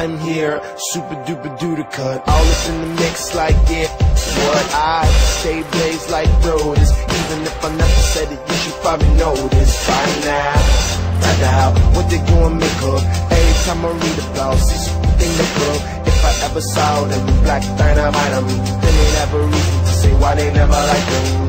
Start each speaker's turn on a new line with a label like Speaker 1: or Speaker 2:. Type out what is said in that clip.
Speaker 1: I'm here, super duper duper cut. All this in the mix like it. What I stay blaze like roses. Even if I never said it, you should probably know this by now. Find out what they gonna make up. Every time I read about this thing they up. If I ever saw them black dynamite I mean, then they have a reason to say why they never like them.